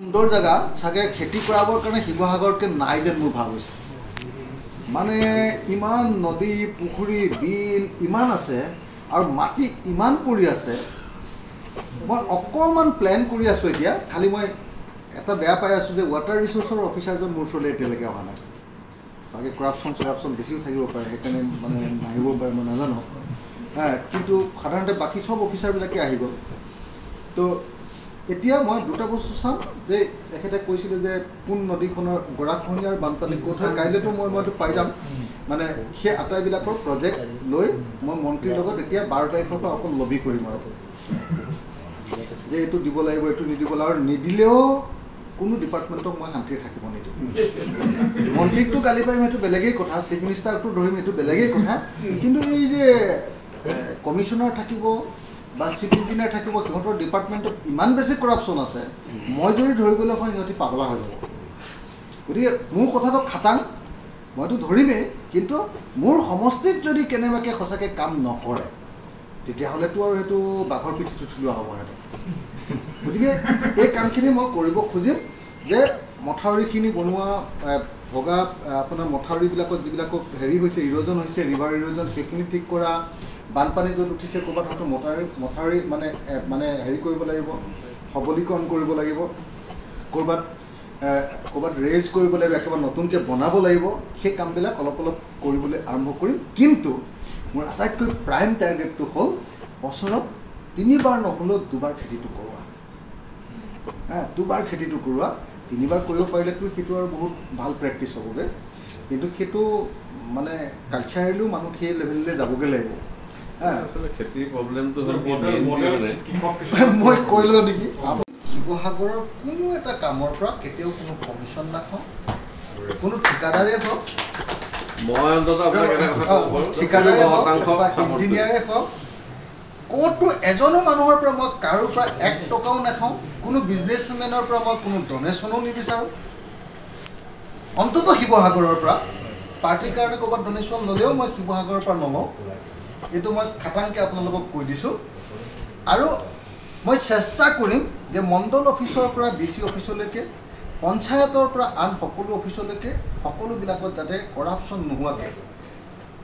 সুন্দৰ জেগা চাগে খেতি কৰাবৰ কাৰণে শিৱসাগৰতকৈ নাই যেন মোৰ ভাৱ হৈছে। মানে ইমান নদী পুখুৰী বিল ইমান আছে আৰু মাটি ইমান পৰি আছে। মই অকণমান প্লেন কৰি আছোঁ এতিয়া। খালি মই এটা বেয়া পাই আছোঁ যে ৱাটাৰ ৰিচোৰ্চৰ অফিচাৰজন মোৰ ওচৰলৈ এতিয়ালৈকে অহা নাই। চাগে কৰাপশ্যন চৰাপশ্যন বেছিও থাকিব পাৰে সেইকাৰণে মানে নাহিব পাৰে মই নাজানো। হা কিন্তু সাধাৰণতে বাকী চব অফিচাৰবিলাকে আহি গ'ল। তো এতিয়া মই দুটা বস্তু চাম যে তেখেতে কৈছিলে যে কোন নদীখনৰ গৰাখহনীয়াৰ বানপানী ক'ত হয় কাইলৈতো মই মইতো পাই যাম। মানে সেই আটাইবিলাকৰ প্ৰজেক্ট লৈ মই মন্ত্ৰীৰ লগত এতিয়া বাৰ তাৰিখৰ পৰা অকল লবি কৰিম আৰু। যে এইটো দিব লাগিব এইটো নিদিব লাগিব আৰু নিদিলেও কোনো ডিপাৰ্টমেণ্টক মই শান্তিৰে থাকিব নিদিওঁ। মন্ত্ৰীকটো গালি পাৰিম সেইটো বেলেগেই কথা চিফ মিনিষ্টাৰকটো ধৰিম এইটো বেলেগেই কথা। কিন্তু এই যে কমিশ্যনাৰ থাকিব বা চিফ ইঞ্জিনিয়াৰ থাকিব সিহঁতৰ ডিপাৰ্টমেণ্টত ইমান বেছি কৰাপশ্যন আছে মই যদি ধৰিবলৈ হয় সিহঁতি পাগলা হৈ যাব। গতিকে মোৰ কথাটো খাটাং মইতো ধৰিমেই কিন্তু মোৰ সমষ্টিত যদি কেনেবাকৈ সঁচাকৈ কাম নকৰে তেতিয়াহ'লেতো আৰু সেইটো বাঘৰ পিঠিত উঠি লোৱা হ'ব সেইটো গতিকে এই কামখিনি মই কৰিব খুজিম যে মথাউৰিখিনি বনোৱা ভগা আপোনাৰ মথাউৰিবিলাকত যিবিলাকক হেৰি হৈছে ইৰজন হৈছে ৰিভাৰ ইৰজন সেইখিনি ঠিক কৰা বানপানী য'ত উঠিছে ক'ৰবাত হয়তো মথাউৰি মথাউৰি মানে মানে হেৰি কৰিব লাগিব সবলীকৰণ কৰিব লাগিব ক'ৰবাত ক'ৰবাত ৰেজ কৰিব লাগিব একেবাৰে নতুনকৈ বনাব লাগিব সেই কামবিলাক অলপ অলপ কৰিবলৈ আৰম্ভ কৰিম। কিন্তু মোৰ আটাইতকৈ প্ৰাইম টাৰ্গেটটো হ'ল বছৰত তিনিবাৰ নহ'লেও দুবাৰ খেতিটো কৰোৱা। হা দুবাৰ খেতিটো কৰোৱা। তিনিবাৰ কৰিব পাৰিলেতো সেইটো আৰু বহুত ভাল প্ৰেক্টিচ হ'বগৈ। কিন্তু সেইটো মানে কালচাৰেলিও মানুহ সেই লেভেললৈ যাবগৈ লাগিব। মই কৈ লওঁ নেকি? শিৱসাগৰৰ কোনো এটা কামৰ পৰা কেতিয়াও কোনো কমিশ্যন নাখাওঁ কোনো ঠিকাদাৰে হওক। মই ঠিকাদাৰে হওক ইঞ্জিনিয়াৰে হওক ক'তো এজনো মানুহৰ পৰা মই কাৰো পৰা এক টকাও নাখাওঁ। কোনো বিজনেছমেনৰ পৰা মই কোনো ডনেশ্যনো নিবিচাৰোঁ। অন্ততঃ শিৱসাগৰৰ পৰা। পাৰ্টীৰ কাৰণে ক'ৰবাত ডনেশ্যন ল'লেও মই শিৱসাগৰৰ পৰা নলওঁ। এইটো মই খাটাংকৈ আপোনালোকক কৈ দিছোঁ। আৰু মই চেষ্টা কৰিম যে মণ্ডল অফিচৰ পৰা ডি চি অফিচলৈকে পঞ্চায়তৰ পৰা আন সকলো অফিচলৈকে সকলোবিলাকত যাতে কৰাপশ্যন নোহোৱাকৈ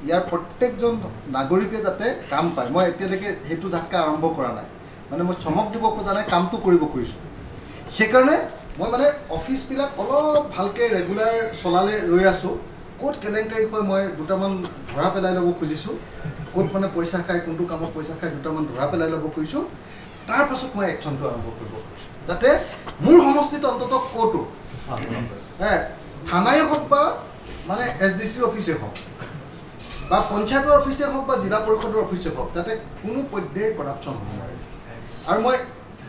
ইয়াৰ প্ৰত্যেকজন নাগৰিকে যাতে কাম পায়। মই এতিয়ালৈকে সেইটো যাত্ৰা আৰম্ভ কৰা নাই। মানে মই চমক দিব খোজা নাই কামটো কৰিব খুজিছোঁ। সেইকাৰণে মই মানে অফিচবিলাক অলপ ভালকৈ ৰেগুলাৰ চলালে ৰৈ আছোঁ। ক'ত কেলেংকাৰী হয় মই দুটামান ধৰা পেলাই ল'ব খুজিছোঁ। ক'ত মানে পইচা খায় কোনটো কামত পইচা খায় দুটামান ধৰা পেলাই ল'ব খুজিছোঁ। তাৰ পাছত মই একশ্যনটো আৰম্ভ কৰিব খুজিছোঁ। যাতে মোৰ সমষ্টিত অন্ততঃ ক'তো থানাই হওক বা মানে এছ ডি চিৰ অফিচেই হওক বা পঞ্চায়তৰ অফিচেই হওক বা জিলা পৰিষদৰ অফিচেই হওক যাতে কোনো পধ্যেই কৰাপশ্যন নোৱাৰে। আৰু মই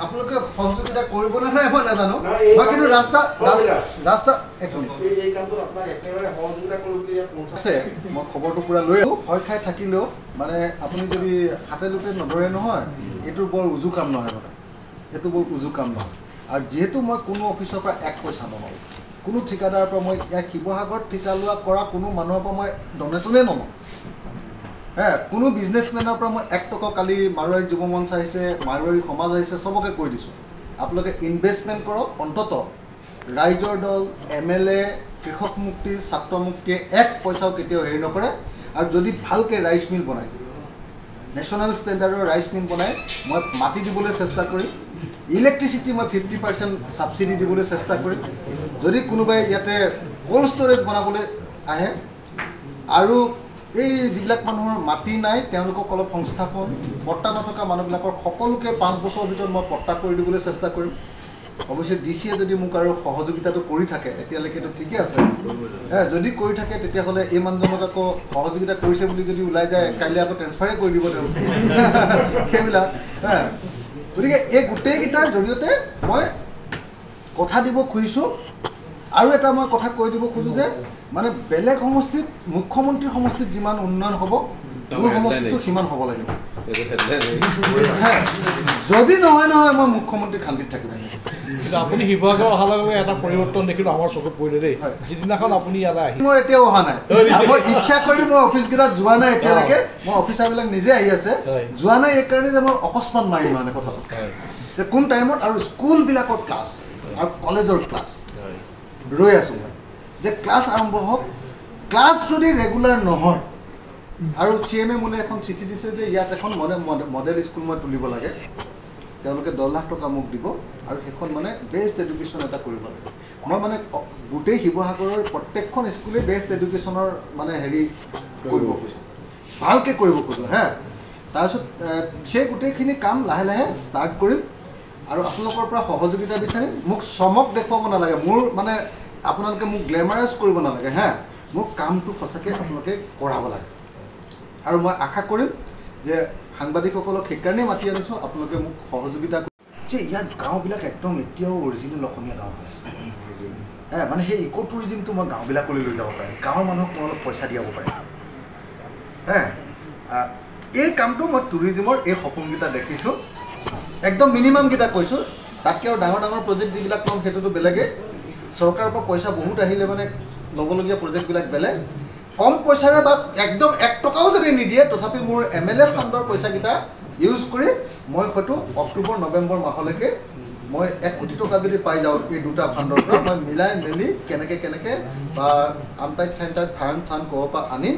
আপোনালোকে সহযোগিতা কৰিব নে নাই মই নাজানো। মই কিন্তু ৰাস্তা ৰাস্তা এক আছে মই খবৰটো পূৰা লৈ আহোঁ। ভয় খাই থাকিলেও মানে আপুনি যদি হাতে লোতে নধৰে নহয় এইটো বৰ উজু কাম নহয় মানে। সেইটো বৰ উজু কাম নহয়। আৰু যিহেতু মই কোনো অফিচৰ পৰা এক পইচা নলওঁ কোনো ঠিকাদাৰৰ পৰা মই ইয়াত শিৱসাগৰত ঠিকা লোৱা কৰা কোনো মানুহৰ পৰা মই ডনেশ্যনেই নলওঁ। কোনো বিজনেছমেনৰ পৰা মই এক টকা কালি মাৰোৱাৰী যুৱ মঞ্চ আহিছে মাৰোৱাৰী সমাজ আহিছে চবকে কৈ দিছোঁ। আপোনালোকে ইনভেষ্টমেণ্ট কৰক অন্ততঃ ৰাইজৰ দল এম এল এ কৃষক মুক্তি ছাত্ৰ মুক্তিয়ে এক পইচাও কেতিয়াও হেৰি নকৰে। আৰু যদি ভালকৈ ৰাইচ মিল বনায় নেশ্যনেল ষ্টেণ্ডাৰ্ডৰ ৰাইচ মিল বনাই মই মাটি দিবলৈ চেষ্টা কৰিম। ইলেক্ট্ৰিচিটি মই ফিফটি পাৰ্চেণ্ট ছাবচিডি দিবলৈ চেষ্টা কৰিম। যদি কোনোবাই ইয়াতে ক'ল্ড ষ্ট'ৰেজ বনাবলৈ আহে আৰু এই যিবিলাক মানুহৰ মাটি নাই তেওঁলোকক অলপ সংস্থাপন পট্টা নথকা মানুহবিলাকৰ সকলোকে পাঁচ বছৰৰ ভিতৰত মই পট্টা কৰি দিবলৈ চেষ্টা কৰিম। অৱশ্যে ডি চিয়ে যদি মোক আৰু সহযোগিতাটো কৰি থাকে এতিয়ালৈকেতো ঠিকে আছে। যদি কৰি থাকে তেতিয়াহ'লে এই মানুহজনক আকৌ সহযোগিতা কৰিছে বুলি যদি ওলাই যায় কাইলৈ আকৌ ট্ৰেন্সফাৰে কৰি দিব তেওঁ। সেইবিলাক গতিকে এই গোটেইকেইটাৰ জৰিয়তে মই কথা দিব খুজিছোঁ। আৰু এটা মই কথা কৈ দিব খোজোঁ যে মানে বেলেগ সমষ্টিত মুখ্যমন্ত্ৰীৰ সমষ্টিত যিমান উন্নয়ন হ'ব মোৰ সমষ্টিটো সিমান হ'ব লাগিব। যদি নহয় নহয় মই মুখ্যমন্ত্ৰী শান্তিত থাকিব কিন্তু আপুনি শিৱসাগৰ অহাৰ লগে লগে এটা পৰিৱৰ্তন দেখিলোঁ আমাৰ চকুত পৰিলে দেই। যিদিনাখন আপুনি ইয়ালৈ আহি মোৰ এতিয়াও অহা নাই। মই ইচ্ছা কৰি মই অফিচকেইটাত যোৱা নাই এতিয়ালৈকে। মই অফিচাৰবিলাক নিজে আহি আছে। যোৱা নাই এইকাৰণে যে মই অকস্মাত মাৰিম মানে কথাটো। যে কোন টাইমত আৰু স্কুলবিলাকত ক্লাছ আৰু কলেজৰ ক্লাছ। ৰৈ আছোঁ মই। যে ক্লাছ আৰম্ভ হওক ক্লাছ যদি ৰেগুলাৰ নহয় আৰু চি এম এ মোলে এখন চিঠি দিছে যে ইয়াত এখন মডেল মডেল স্কুল মই তুলিব লাগে তেওঁলোকে দহ লাখ টকা মোক দিব আৰু সেইখন মানে বেষ্ট এডুকেশ্যন এটা কৰিব লাগে। মই মানে গোটেই শিৱসাগৰৰ প্ৰত্যেকখন স্কুলেই বেষ্ট এডুকেশ্যনৰ মানে হেৰি কৰিব খোজোঁ। ভালকৈ কৰিব খোজোঁ হে? তাৰপিছত সেই গোটেইখিনি কাম লাহে লাহে ষ্টাৰ্ট কৰিম। আৰু আপোনালোকৰ পৰা সহযোগিতা বিচাৰিম মোক চমক দেখুৱাব নালাগে মোৰ মানে আপোনালোকে মোক গ্লেমাৰাইজ কৰিব নালাগে হে? মোৰ কামটো সঁচাকৈ আপোনালোকে কৰাব লাগে। আৰু মই আশা কৰিম যে সাংবাদিকসকলক সেইকাৰণেই মাতি আনিছোঁ আপোনালোকে মোক সহযোগিতা। যে ইয়াত গাঁওবিলাক একদম এতিয়াও অৰিজিনেল অসমীয়া গাঁও হৈ আছে। হে মানে সেই ইক' টুৰিজিমটো মই গাঁওবিলাকলৈ লৈ যাব পাৰিম। গাঁৱৰ মানুহক অলপ পইচা দিয়াব পাৰিম। হে এই কামটো মই টুৰিজিমৰ এই সপোনকেইটা দেখিছোঁ। একদম মিনিমামকেইটা কৈছোঁ তাতকৈ আৰু ডাঙৰ ডাঙৰ প্ৰজেক্ট যিবিলাক ল'ম সেইটোতো বেলেগেই। চৰকাৰৰ পৰা পইচা বহুত আহিলে মানে ল'বলগীয়া প্ৰজেক্টবিলাক বেলেগ। কম পইচাৰে বা একদম এক টকাও যদি নিদিয়ে তথাপি মোৰ এম এল এ ফাণ্ডৰ পইচাকেইটা ইউজ কৰি মই হয়তো অক্টোবৰ নৱেম্বৰ মাহলৈকে মই এক কোটি টকা যদি পাই যাওঁ এই দুটা ফাণ্ডৰ পৰা মই মিলাই মেলি কেনেকৈ কেনেকৈ বা আনটাইট চাইনটাইট ফাৰ্ম চান ক'ৰ পৰা আনি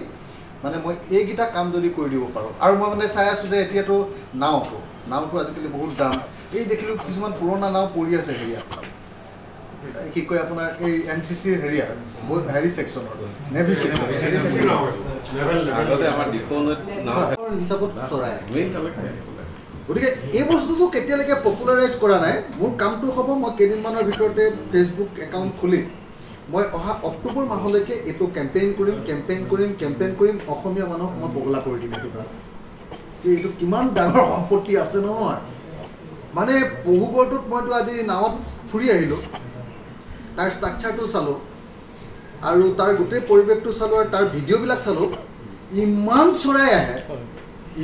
মানে মই এইকেইটা কাম যদি কৰি দিব পাৰোঁ। আৰু মই মানে চাই আছোঁ যে এতিয়াতো নাওটো নাওটো আজিকালি বহুত দাম। এই দেখিলোঁ কিছুমান পুৰণা নাও পৰি আছে হেৰিয়াত কি কয় আপোনাৰ এই এন চি চিৰ বহুত হেৰি ছেকশ্যনৰ নেভি হিচাপত চৰাই। গতিকে এই বস্তুটো কেতিয়ালৈকে পপুলাৰাইজ কৰা নাই মোৰ কামটো হ'ব মই কেইদিনমানৰ ভিতৰতে ফেচবুক একাউণ্ট খুলি মই অহা অক্টোবৰ মাহলৈকে এইটো কেম্পেইন কৰিম কেম্পেইন কৰিম কেম্পেইন কৰিম অসমীয়া মানুহক মই বগলা কৰি দিম এইটো দ্বাৰা যে এইটো কিমান ডাঙৰ সম্পত্তি আছে নহয়। মানে পহুবৰটোত মইতো আজি নাৱত ফুৰি আহিলোঁ। তাৰ ষ্ট্ৰাকচাৰটো চালোঁ। আৰু তাৰ গোটেই পৰিৱেশটো চালোঁ আৰু তাৰ ভিডিঅ'বিলাক চালোঁ। ইমান চৰাই আহে।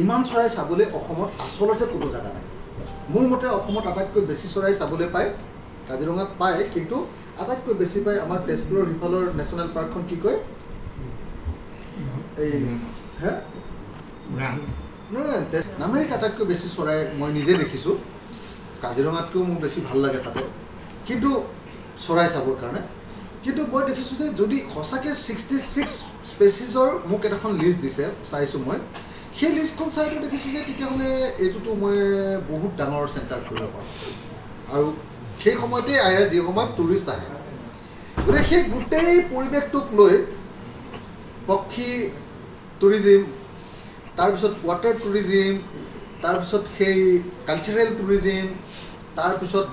ইমান চৰাই চাবলৈ অসমত আচলতে কোনো জেগা নাই। মোৰ মতে অসমত আটাইতকৈ বেছি চৰাই চাবলৈ পায় কাজিৰঙাত পায় কিন্তু আটাইতকৈ বেছি পায় আমাৰ তেজপুৰৰ সিফালৰ নেশ্যনেল পাৰ্কখন কি কয়? এই হে? নামেৰিত আটাইতকৈ বেছি চৰাই মই নিজে দেখিছোঁ। কাজিৰঙাতকৈও মোৰ বেছি ভাল লাগে তাতে। কিন্তু চৰাই চাবৰ কাৰণে। কিন্তু মই দেখিছোঁ যে যদি সঁচাকৈ ছিক্সটি ছিক্স স্পেচিছৰ মোক এটা এখন লিষ্ট দিছে চাইছোঁ মই সেই লিষ্টখন চাইতো দেখিছোঁ যে তেতিয়াহ'লে এইটোতো মই বহুত ডাঙৰ চেণ্টাৰ কৰিব পাৰোঁ। আৰু সেই সময়তেই আহে যি সময়ত টুৰিষ্ট আহে। গতিকে সেই গোটেই পৰিৱেশটোক লৈ পক্ষী টুৰিজিম তাৰপিছত ৱাটাৰ টুৰিজিম তাৰপিছত সেই কালচাৰেল টুৰিজিম তাৰপিছত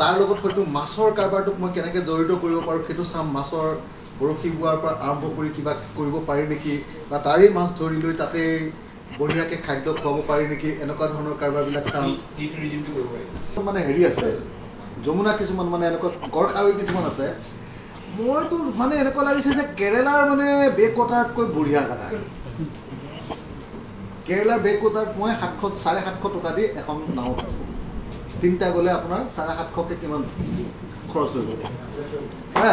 তাৰ লগত হয়তো মাছৰ কাৰবাৰটোক মই কেনেকৈ জড়িত কৰিব পাৰোঁ সেইটো চাম মাছৰ বৰশী বোৱাৰ পৰা আৰম্ভ কৰি কিবা কৰিব পাৰি নেকি বা তাৰেই মাছ ধৰি লৈ তাতেই বঢ়িয়াকৈ খাদ্য খুৱাব পাৰি নেকি এনেকুৱা ধৰণৰ কাৰবাৰবিলাক চাম। মানে হেৰি আছে যমুনা কিছুমান মানে এনেকুৱা গড়খাৱৈ কিছুমান আছে। মইতো মানে এনেকুৱা লাগিছে যে কেৰেলাৰ মানে বেকৱাটাৰতকৈ বঢ়িয়া জেগা। কেৰেলাৰ বেকৱাটাৰত মই সাতশ চাৰে সাতশ টকা দি এখন নাও তিনিটা গ'লে আপোনাৰ চাৰে সাতশকৈ কিমান? খৰচ হৈ যাব হা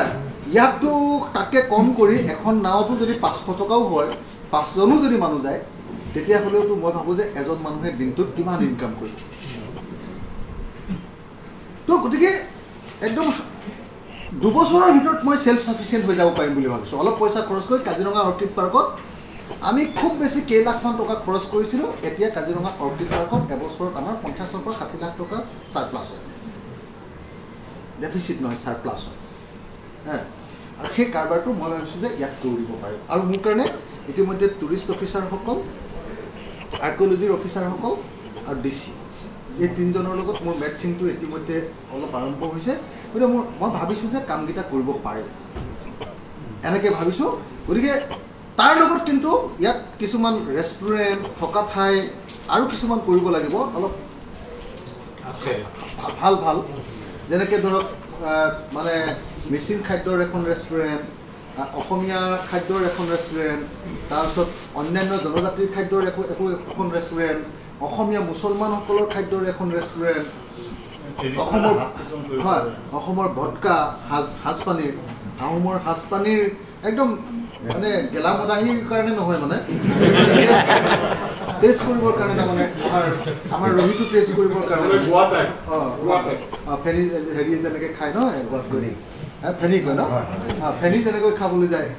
ইয়াততো তাতকৈ কম কৰি এখন নাওতো যদি পাঁচশ টকাও হয় পাঁচজনো যদি মানুহ যায় তেতিয়াহ'লেওতো মই ভাবোঁ যে এজন মানুহে দিনটোত কিমান ইনকাম কৰিব। তো গতিকে একদম দুবছৰৰ ভিতৰত মই ছেল্ফ চাফিচিয়েণ্ট হৈ যাব পাৰিম বুলি ভাবিছোঁ। অলপ পইচা খৰচ কৰি কাজিৰঙা অৰ্কিড পাৰ্কত আমি খুব বেছি কেইলাখমান টকা খৰচ কৰিছিলোঁ এতিয়া কাজিৰঙা অৰ্কিড পাৰ্কত এবছৰত আমাৰ পঞ্চাছৰ পৰা ষাঠি লাখ টকা চাৰপ্লাছ হয়। ডেফিচিট নহয় চাৰপ্লাছ হয়। আৰু সেই কাৰবাৰটো মই ভাবিছোঁ যে ইয়াত কৰি দিব পাৰিম আৰু মোৰ কাৰণে ইতিমধ্যে টুৰিষ্ট অফিচাৰসকল আৰ্কিঅ'লজিৰ অফিচাৰসকল আৰু ডি চি এই তিনিজনৰ লগত মোৰ মেটচিংটো ইতিমধ্যে অলপ আৰম্ভ হৈছে। গতিকে মোৰ মই ভাবিছোঁ যে কামকেইটা কৰিব পাৰিম এনেকৈ ভাবিছোঁ। গতিকে তাৰ লগত কিন্তু ইয়াত কিছুমান ৰেষ্টুৰেণ্ট থকা ঠাই আৰু কিছুমান কৰিব লাগিব অলপ ভাল ভাল। যেনেকৈ ধৰক মানে মিচিং খাদ্যৰ এখন ৰেষ্টুৰেণ্ট অসমীয়া খাদ্যৰ এখন ৰেষ্টুৰেণ্ট তাৰপিছত অন্যান্য জনজাতিৰ খাদ্যৰ একো একো এখন ৰেষ্টুৰেণ্ট অসমীয়া মুছলমানসকলৰ খাদ্যৰ এখন ৰেষ্টুৰেণ্ট অসমৰ হয় অসমৰ ভটকা সাজ সাজপানীৰ আহোমৰ সাজপানীৰ একদম মানে গেলামদাহীৰ কাৰণে নহয় মানে। টেষ্ট কৰিবৰ কাৰণে তাৰমানে আমাৰ আমাৰ ৰহিটো টেষ্ট কৰিবৰ কাৰণে। ফেনী হেৰি যেনেকৈ খায় ন গোৱাত গৈ হা, ফেনী কয় ন? ফেনী যেনেকৈ খাবলৈ যায়।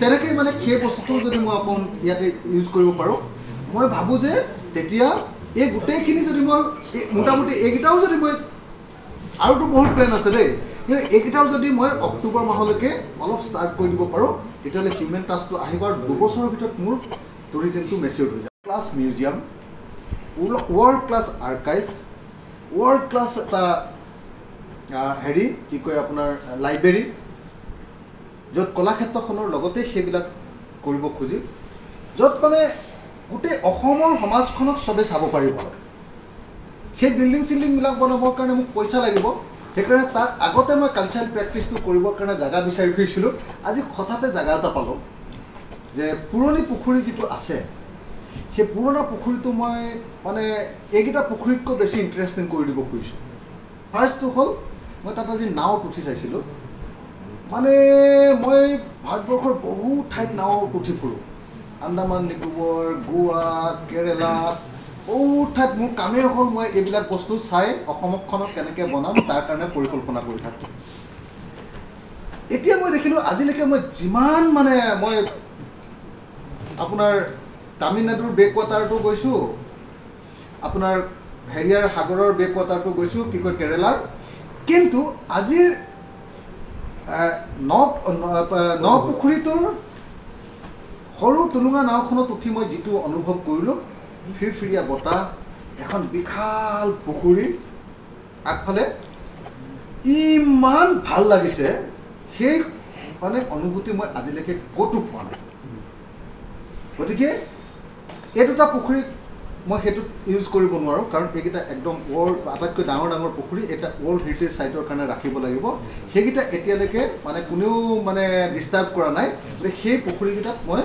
তেনেকৈ মানে সেই বস্তুটো যদি মই অকণ ইয়াতে ইউজ কৰিব পাৰোঁ। মই ভাবোঁ যে তেতিয়া এই গোটেইখিনি যদি মই মোটামুটি এইকেইটাও যদি মই আৰুতো বহুত প্লেন আছে দেই। কিন্তু এইকেইটাও যদি মই অক্টোবৰ মাহলৈকে অলপ ষ্টাৰ্ট কৰি দিব পাৰোঁ তেতিয়াহ'লে হিউমেন টাচটো আহিব আৰু দুবছৰৰ ভিতৰত মোৰ টুৰিজিমটো মেচিয়ৰ হৈ যায় class museum world class archive world class এটা হেৰি কি কয় আপোনাৰ লাইব্ৰেৰী য'ত কলাক্ষেত্ৰখনৰ লগতে সেইবিলাক কৰিব খুজিম য'ত মানে গোটেই অসমৰ সমাজখনক চবেই চাব পাৰিব সেই বিল্ডিং চিল্ডিংবিলাক বনাবৰ কাৰণে মোক পইচা লাগিব। সেইকাৰণে তাৰ আগতে মই কালচাৰেল প্ৰেক্টিচটো কৰিবৰ কাৰণে জেগা বিচাৰি ফুৰিছিলোঁ আজি হঠাতে জেগা এটা পালোঁ যে পুৰণি পুখুৰী যিটো আছে সেই পুৰণা পুখুৰীটো মই মানে এইকেইটা পুখুৰীতকৈ বেছি ইণ্টাৰেষ্টিং কৰি দিব খুজিছোঁ। ফাৰ্ষ্টটো হ'ল মই তাত আজি নাৱত উঠি চাইছিলোঁ। মানে মই ভাৰতবৰ্ষৰ বহু ঠাইত নাৱত উঠি ফুৰোঁ। আন্দামান নিকোবৰ গোৱা কেৰেলা বহুত ঠাইত মোৰ কামেই হ'ল মই এইবিলাক বস্তু চাই অসমখনক কেনেকৈ বনাম তাৰ কাৰণে পৰিকল্পনা কৰি থাকোঁ। এতিয়া মই দেখিলোঁ আজিলৈকে মই যিমান মানে মই আপোনাৰ তামিলনাডুৰ বেক ৱাটাৰটো গৈছোঁ আপোনাৰ হেৰিয়াৰ সাগৰৰ বেক ৱাটাৰটো গৈছোঁ কি কয় কেৰেলাৰ। কিন্তু আজিৰ ন পুখুৰীটোৰ সৰু টুলুঙা নাওখনত উঠি মই যিটো অনুভৱ কৰিলোঁ ফিৰফিৰীয়া বতাহ এখন বিশাল পুখুৰী আগফালে। ইমান ভাল লাগিছে। সেই মানে অনুভূতি মই আজিলৈকে ক'তো পোৱা নাই। গতিকে এই দুটা পুখুৰীত মই সেইটোত ইউজ কৰিব নোৱাৰোঁ কাৰণ এইকেইটা একদম ৱৰ্ল্ড আটাইতকৈ ডাঙৰ ডাঙৰ পুখুৰী এটা ৱৰ্ল্ড হেৰিটেজ চাইটৰ কাৰণে ৰাখিব লাগিব। সেইকেইটা এতিয়ালৈকে মানে কোনেও মানে ডিষ্টাৰ্ব কৰা নাই। গতিকে সেই পুখুৰীকেইটাত মই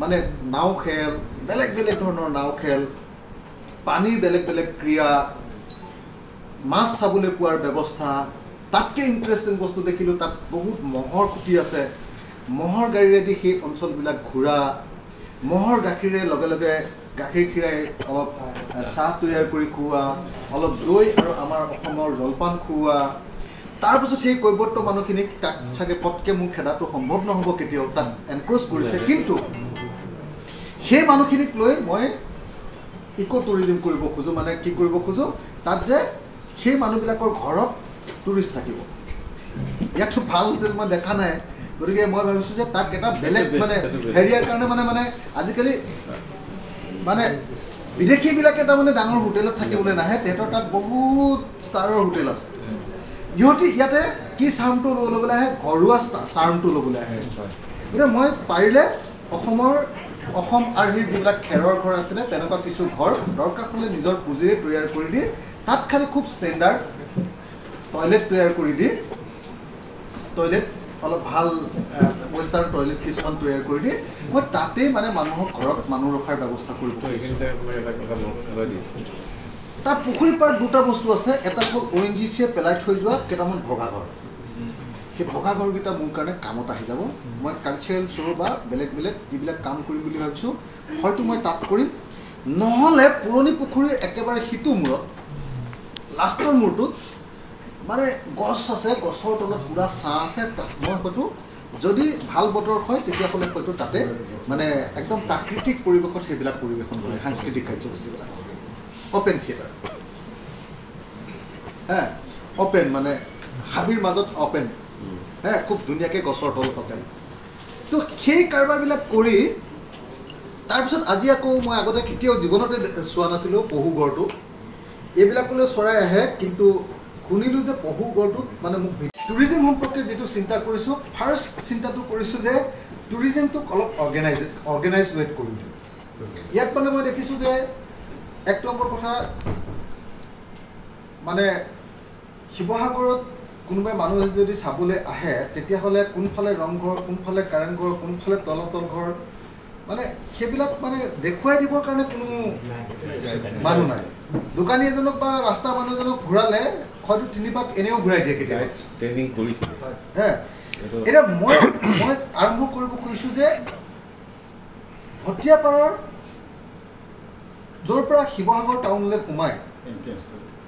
মানে নাও খেল বেলেগ বেলেগ ধৰণৰ নাও খেল পানীৰ বেলেগ বেলেগ ক্ৰিয়া মাছ চাবলৈ পোৱাৰ ব্যৱস্থা তাতকৈ ইণ্টাৰেষ্টিং বস্তু দেখিলোঁ তাত বহুত মহৰ খুঁটি আছে। মহৰ গাড়ীৰেদি সেই অঞ্চলবিলাক ঘূৰা মহৰ গাখীৰে লগে লগে গাখীৰ খীৰাই অলপ চাহ তৈয়াৰ কৰি খুওৱা অলপ দৈ আৰু আমাৰ অসমৰ জলপান খুওৱা। তাৰপিছত সেই কৈৱৰ্ত মানুহখিনিক তাক চাগে পটকৈ মোৰ খেদাটো সম্ভৱ নহ'ব কেতিয়াও তাত এনক্ৰ'চ কৰিছে। কিন্তু সেই মানুহখিনিক লৈ মই ইক' টুৰিজিম কৰিব খোজোঁ মানে কি কৰিব খোজোঁ তাত যে সেই মানুহবিলাকৰ ঘৰত টুৰিষ্ট থাকিব। ইয়াততো ভাল যে মই দেখা নাই গতিকে মই ভাবিছোঁ যে তাক এটা বেলেগ মানে। হেৰিয়াৰ কাৰণে মানে মানে আজিকালি মানে বিদেশীবিলাকে তাৰমানে ডাঙৰ হোটেলত থাকিবলৈ নাহে তেহেঁতৰ তাত বহুত ষ্টাৰৰ হোটেল আছে। ইহঁতি ইয়াতে কি চাৰ্মটো ল'বলৈ আহে? ঘৰুৱা চাৰ্মটো ল'বলৈ আহে। গতিকে মই পাৰিলে অসমৰ অসম আৰ্হিৰ যিবিলাক খেৰৰ ঘৰ আছিলে তেনেকুৱা কিছু ঘৰ দৰকাৰ হ'লে নিজৰ পুঁজিৰে তৈয়াৰ কৰি দি তাত খালি খুব ষ্টেণ্ডাৰ্ড টয়লেট তৈয়াৰ কৰি দি টয়লেট অলপ ভাল ৱেষ্টাৰ্ণ টয়লেট কিছুমান তৈয়াৰ কৰি দি মই তাতেই মানে মানুহক ঘৰত মানুহ ৰখাৰ ব্যৱস্থা কৰিব তো পাৰিছোঁ এইখিনিতে আপোনাক এটা কথা মনত পেলাই দিছোঁ তাত পুখুৰীৰ পাৰত দুটা বস্তু আছে এটা হ'ল অ' এন জি চিয়ে পেলাই থৈ যোৱা কেইটামান ভগা ঘৰ। সেই ভগা ঘৰকেইটা মোৰ কাৰণে কামত আহি যাব। মই কালচাৰেল শ্ব' বা বেলেগ বেলেগ যিবিলাক কাম কৰিম বুলি ভাবিছোঁ হয়তো মই তাত কৰিম। নহ'লে পুৰণি পুখুৰীৰ একেবাৰে সিটো মূৰত লাষ্টৰ মূৰটোত মানে গছ আছে গছৰ তলত পূৰা ছাঁ আছে তাত মই হয়তো যদি ভাল বতৰ হয় তেতিয়াহ'লে হয়তো তাতে মানে একদম প্ৰাকৃতিক পৰিৱেশত সেইবিলাক পৰিৱেশন কৰে সাংস্কৃতিক কাৰ্যসূচীবিলাক। অ'পেন থিয়েটাৰ হে অ'পেন মানে হাবিৰ মাজত অ'পেন হে খুব ধুনীয়াকৈ গছৰ তলত অ'পেন তো সেই কাৰবাৰবিলাক কৰি তাৰপিছত আজি আকৌ মই আগতে কেতিয়াও জীৱনতে চোৱা নাছিলোঁ পহু গড়টো। এইবিলাকলৈ চৰাই আহে কিন্তু শুনিলোঁ যে পহু গড়টোত মানে মোক টুৰিজিম সম্পৰ্কে যিটো চিন্তা কৰিছোঁ ফাৰ্ষ্ট চিন্তাটো কৰিছোঁ যে টুৰিজিমটোক অলপ অৰ্গেনাইজ অৰ্গেনাইজ ৱেত কৰি দিওঁ ইয়াত মানে মই দেখিছোঁ যে এক নম্বৰ কথা মানে শিৱসাগৰত কোনোবাই মানুহ যদি চাবলৈ আহে তেতিয়াহ'লে কোনফালে ৰংঘৰ কোনফালে কাৰেংঘৰ কোনফালে তলাতল ঘৰ মানে সেইবিলাক মানে দেখুৱাই দিবৰ কাৰণে কোনো মানুহ নাই। দোকানী এজনক বা ৰাস্তা মানুহ এজনক ঘূৰালে হয়তো তিনিপাক এনেও ঘূৰাই দিয়ে কেতিয়াবা। ট্ৰেইনিং কৰিছে। হে এতিয়া মই মই আৰম্ভ কৰিব খুজিছোঁ যে ভটিয়াপাৰৰ য'ৰ পৰা শিৱসাগৰ টাউনলৈ সোমাই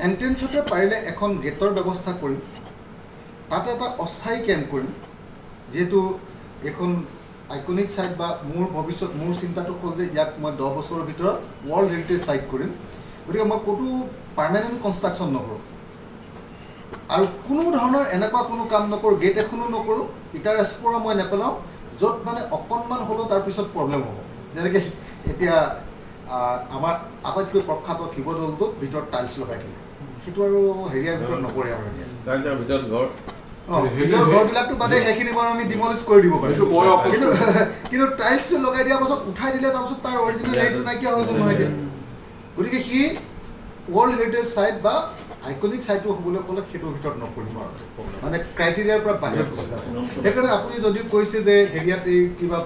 এণ্ট্ৰেঞ্চতে পাৰিলে এখন গেটৰ ব্যৱস্থা কৰিম। তাতে এটা অস্থায়ী কেম্প কৰিম যিহেতু এইখন আইকনিক ছাইট বা মোৰ ভৱিষ্যত মোৰ চিন্তাটো হ'ল যে ইয়াক মই দহ বছৰৰ ভিতৰত ৱৰ্ল্ড হেৰিটেজ ছাইট কৰিম। গতিকে মই ক'তো পাৰ্মানেণ্ট কনষ্ট্ৰাকশ্যন নকৰোঁ। আৰু কোনো ধৰণৰ এনেকুৱা কোনো কাম নকৰোঁ গেট এখনো নকৰোঁ ইটাৰ এচপৰা মই নেপেলাওঁ য'ত মানে অকণমান হ'লেও তাৰপিছত প্ৰব্লেম হ'ব। যেনেকৈ এতিয়া আমাৰ আটাইতকৈ প্ৰখ্যাত শিৱদৌলটোত ভিতৰত টাইলছ লগাই দিলে। সেইটো আৰু হেৰিয়াৰ ভিতৰত নপৰে আৰু এতিয়া ঘৰবিলাকতো বাদে সেইখিনি বাৰু আমি ডিমলিছ কৰি দিব পাৰিম। কিন্তু কিন্তু টাইলছটো লগাই দিয়াৰ পাছত উঠাই দিলে তাৰপিছত তাৰ অৰিজিনেল হেৰিটো নাইকিয়া হৈ গ'ল নহয় এতিয়া। গতিকে সি ৱৰ্ল্ড হেৰিটেজ ছাইট বা আইকনিক ছাইটো হ'বলৈ ক'লে সেইটোৰ ভিতৰত নকৰিব আৰু। মানে ক্ৰাইটেৰিয়াৰ পৰা বাহিৰত গুচি যাব সেইকাৰণে আপুনি যদিও কৈছে যে হেৰিয়াত এই কিবা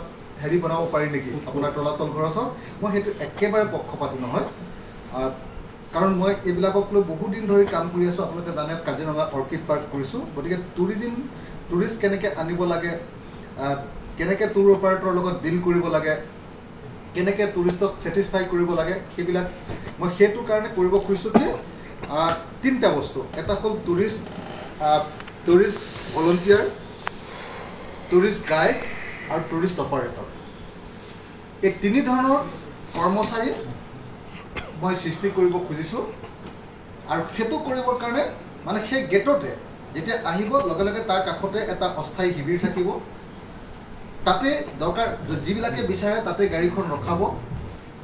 হেৰি বনাব পাৰি নেকি আপোনাৰ তলাতল ঘৰৰ ওচৰত মই সেইটো একেবাৰে পক্ষপাতি নহয়। কাৰণ মই এইবিলাকক লৈ বহুদিন ধৰি কাম কৰি আছোঁ। আপোনালোকে জানে কাজিৰঙা অৰ্কিড পাৰ্ক কৰিছোঁ। গতিকে টুৰিজিম টুৰিষ্ট কেনেকৈ আনিব লাগে কেনেকৈ টুৰ অপাৰেটৰৰ লগত ডিল কৰিব লাগে কেনেকৈ টুৰিষ্টক ছেটিছফাই কৰিব লাগে সেইবিলাক মই সেইটো কাৰণে কৰিব খুজিছোঁ যে তিনিটা বস্তু। এটা হ'ল tourist tourist volunteer tourist guide আৰু টুৰিষ্ট অপাৰেটৰ এই তিনি ধৰণৰ কৰ্মচাৰী মই সৃষ্টি কৰিব খুজিছোঁ আৰু সেইটো কৰিবৰ কাৰণে মানে সেই গেটতে যেতিয়া আহিব লগে লগে তাৰ কাষতে এটা অস্থায়ী শিবিৰ থাকিব। তাতে দৰকাৰ যিবিলাকে বিচাৰে তাতে গাড়ীখন ৰখাব।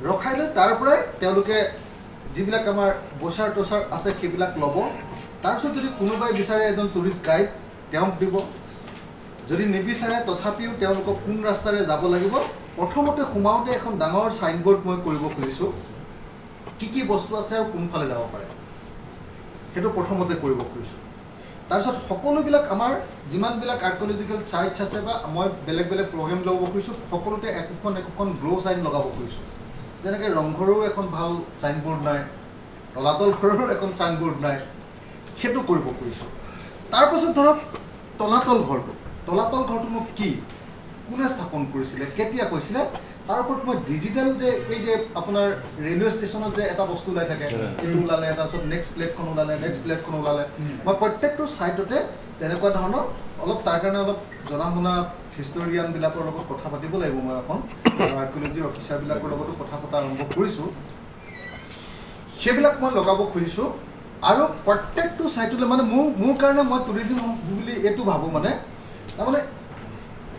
ৰখাই লৈ তাৰ পৰাই তেওঁলোকে যিবিলাক আমাৰ বচাৰ টচাৰ আছে সেইবিলাক ল'ব। তাৰপিছত যদি কোনোবাই বিচাৰে এজন টুৰিষ্ট গাইড তেওঁক দিব। যদি নিবিচাৰে তথাপিও তেওঁলোকক কোন ৰাস্তাৰে যাব লাগিব? প্ৰথমতে সোমাওঁতে এখন ডাঙৰ ছাইনবোৰ্ড মই কৰিব খুজিছোঁ। কি কি বস্তু আছে আৰু কোনফালে যাব পাৰে? সেইটো প্ৰথমতে কৰিব খুজিছোঁ। তাৰপিছত সকলোবিলাক আমাৰ যিমানবিলাক আৰ্কলজিকেল চাইটছ আছে বা মই বেলেগ বেলেগ প্ৰগ্ৰেম ল'ব খুজিছোঁ সকলোতে একোখন একোখন গ্ৰ' চাইন লগাব খুজিছোঁ। যেনেকৈ ৰংঘৰৰো এখন ভাল চাইনবোৰ্ড নাই তলাতল ঘৰৰো এখন চাইনবোৰ্ড নাই সেইটো কৰিব খুজিছোঁ। তাৰপাছত ধৰক তলাতল ঘৰটো। তলাতল ঘৰটোনো কি? কোনে স্থাপন কৰিছিলে? কেতিয়া কৈছিলে? তাৰ ওপৰত মই ডিজিটেল যে এই যে আপোনাৰ ৰেলৱে ষ্টেচনত যে এটা বস্তু ওলাই থাকে এইটো ওলালে তাৰপিছত নেক্সট প্লেটখন ওলালে নেক্সট প্লেটখন ওলালে। মই প্ৰত্যেকটো ছাইটতে তেনেকুৱা ধৰণৰ অলপ তাৰ কাৰণে অলপ জনা শুনা হিষ্টৰিয়ানবিলাকৰ লগত কথা পাতিব লাগিব মই এখন আৰু আৰ্কিঅলজিৰ অফিচাৰবিলাকৰ লগতো কথা পতা আৰম্ভ কৰিছোঁ। সেইবিলাক মই লগাব খুজিছোঁ। আৰু প্ৰত্যেকটো ছাইটলৈ মানে মোৰ মোৰ কাৰণে মই টুৰিজিম বুলি এইটো ভাবোঁ মানে। তাৰমানে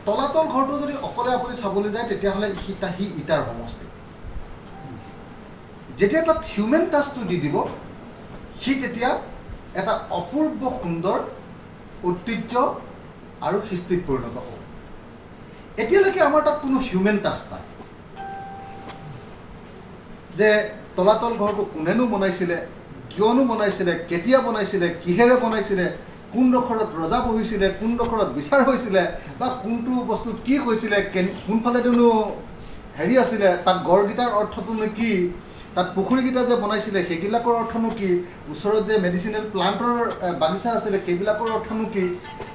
তলাতল ঘৰটো যদি অকলে আপুনি চাবলৈ যায় তেতিয়াহ'লে সি সি ইটাৰ সমষ্টি। যেতিয়া তাত হিউমেন টাচটো দি দিব সি তেতিয়া এটা অপূৰ্ব সুন্দৰ ঐতিহ্য আৰু সৃষ্টিত পৰিণত হ'ব। এতিয়ালৈকে আমাৰ তাত কোনো হিউমেন টাচ নাই। যে তলাতল ঘৰটো কোনেনো বনাইছিলে কিয়নো বনাইছিলে কেতিয়া বনাইছিলে কিহেৰে বনাইছিলে কোনডোখৰত ৰজা বহিছিলে কোনডোখৰত বিচাৰ হৈছিলে বা কোনটো বস্তুত কি হৈছিলে কেন কোনফালেটোনো হেৰি আছিলে তাত গড়কেইটাৰ অৰ্থটোনো কি তাত পুখুৰীকেইটা যে বনাইছিলে সেইবিলাকৰ অৰ্থনো কি ওচৰত যে মেডিচিনেল প্লাণ্টৰ বাগিচা আছিলে সেইবিলাকৰ অৰ্থনো কি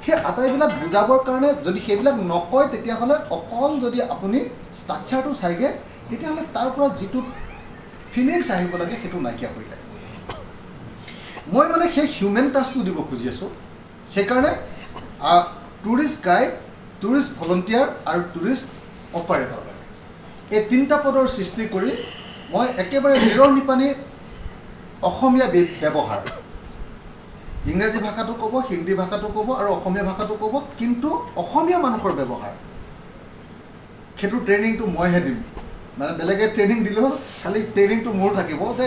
সেই আটাইবিলাক বুজাবৰ কাৰণে যদি সেইবিলাক নকয় তেতিয়াহ'লে অকল যদি আপুনি ষ্ট্ৰাকচাৰটো চাইগৈ তেতিয়াহ'লে তাৰ পৰা যিটো ফিলিংছ আহিব লাগে সেইটো নাইকিয়া হৈ যায়। মই মানে সেই হিউমেন টাচটো দিব খুজি আছোঁ। সেইকাৰণে টুৰিষ্ট গাইড টুৰিষ্ট ভলণ্টিয়াৰ আৰু টুৰিষ্ট অপাৰেটৰ এই তিনিটা পদৰ সৃষ্টি কৰি মই একেবাৰে নিৰৰ নিপানী অসমীয়া ব্য- ব্যৱহাৰ। ইংৰাজী ভাষাটো ক'ব হিন্দী ভাষাটো ক'ব আৰু অসমীয়া ভাষাটো ক'ব কিন্তু অসমীয়া মানুহৰ ব্যৱহাৰ। সেইটো ট্ৰেইনিংটো মইহে দিম। মানে বেলেগে ট্ৰেইনিং দিলেও খালি ট্ৰেইনিংটো মোৰ থাকিব যে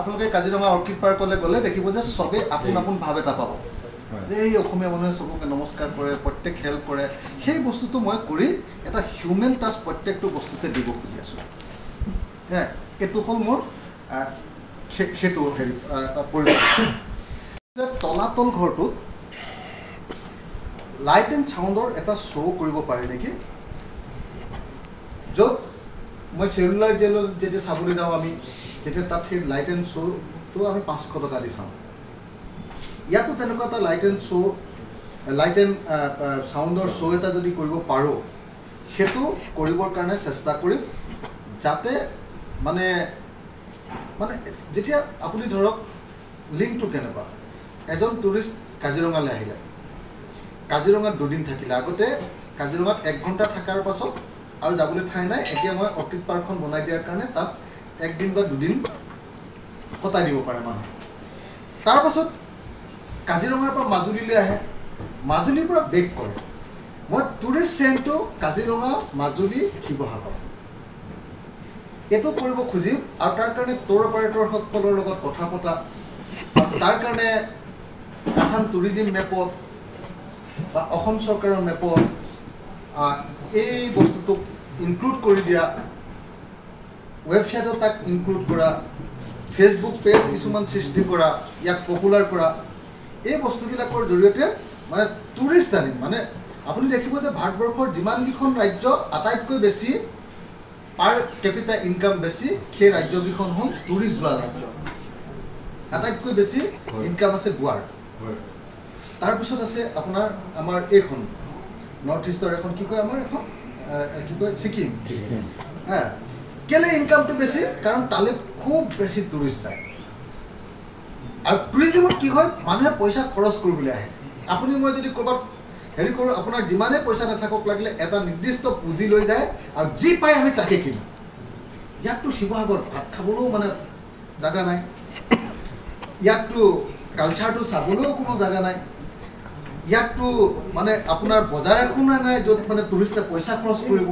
আপোনালোকে কাজিৰঙা অৰ্কিড পাৰ্কলৈ গ'লে দেখিব যে চবেই আপোন আপোন ভাৱ এটা পাব। যে এই অসমীয়া মানুহে চবকে নমস্কাৰ কৰে প্ৰত্যেক হেল্প কৰে। সেই বস্তুটো মই কৰি এটা হিউমেন টাচ প্ৰত্যেকটো বস্তুতে দিব খুজি আছোঁ। হে এইটো হ'ল মোৰ সেইটো হেৰি পৰিৱেশ। যে তলাতল ঘৰটোত লাইট এণ্ড চাউণ্ডৰ এটা শ্ব' কৰিব পাৰি নেকি? য'ত মই চেলুলাৰ জেলত যেতিয়া চাবলৈ যাওঁ আমি তেতিয়া তাত সেই লাইট এণ্ড শ্ব'টো আমি পাঁচশ টকা দি চাওঁ। ইয়াতো তেনেকুৱা এটা light and show' light and চাউণ্ডৰ show এটা যদি কৰিব পাৰোঁ সেইটো কৰিবৰ কাৰণে চেষ্টা কৰিম যাতে মানে মানে যেতিয়া আপুনি ধৰক লিংকটো কেনেকুৱা? এজন টুৰিষ্ট কাজিৰঙালৈ আহিলে। কাজিৰঙাত দুদিন থাকিলে। আগতে কাজিৰঙাত এক ঘণ্টা থকাৰ পাছত আৰু যাবলৈ ঠাই নাই এতিয়া মই অৰ্কিড পাৰ্কখন বনাই দিয়াৰ কাৰণে তাত একদিন বা দুদিন কটাই দিব পাৰে মানুহে। তাৰপাছত কাজিৰঙাৰ পৰা মাজুলীলৈ আহে। মাজুলীৰ পৰা বেক কৰে। মই টুৰিষ্ট চেইনটো কাজিৰঙা মাজুলী শিৱসাগৰ। এইটো কৰিব খুজিম আৰু তাৰ কাৰণে ট'ৰ অপাৰেটৰসকলৰ লগত কথা পতা তাৰ কাৰণে আছাম টুৰিজিম মেপত বা অসম চৰকাৰৰ মেপত এই বস্তুটোক ইনক্লুড কৰি দিয়া ৱেবছাইটত তাক ইনক্লুড কৰা ফেচবুক পেজ কিছুমান সৃষ্টি কৰা ইয়াক পপুলাৰ কৰা এই বস্তুবিলাকৰ জৰিয়তে মানে টুৰিষ্ট আনিম। মানে আপুনি দেখিব যে ভাৰতবৰ্ষৰ যিমানকেইখন ৰাজ্য আটাইতকৈ বেছি পাৰ কেপিটা ইনকাম বেছি সেই ৰাজ্যকেইখন হ'ল টুৰিষ্ট যোৱা ৰাজ্য। আটাইতকৈ বেছি। ইনকাম আছে গোৱাৰ। তাৰপিছত আছে আপোনাৰ আমাৰ এইখন। নৰ্থ ইষ্টৰ এখন কি কয় আমাৰ এখন? কি কয়? ছিকিম হা কেলে ইনকামটো বেছি? কাৰণ তালৈ খুব বেছি টুৰিষ্ট যায় আৰু টুৰিজিমত কি হয়? মানুহে পইচা খৰচ কৰিবলৈ আহে। আপুনি মই যদি ক'ৰবাত হেৰি কৰোঁ আপোনাৰ যিমানেই পইচা নাথাকক লাগিলে এটা নিৰ্দিষ্ট পুঁজি লৈ যায় আৰু যি পায় আমি তাকে কিনো। ইয়াততো শিৱসাগৰত ভাত খাবলৈও মানে জেগা নাই। ইয়াততো কালচাৰটো চাবলৈও কোনো জেগা নাই। ইয়াততো মানে আপোনাৰ বজাৰ এখনো নাই য'ত মানে টুৰিষ্টে পইচা খৰচ কৰিব।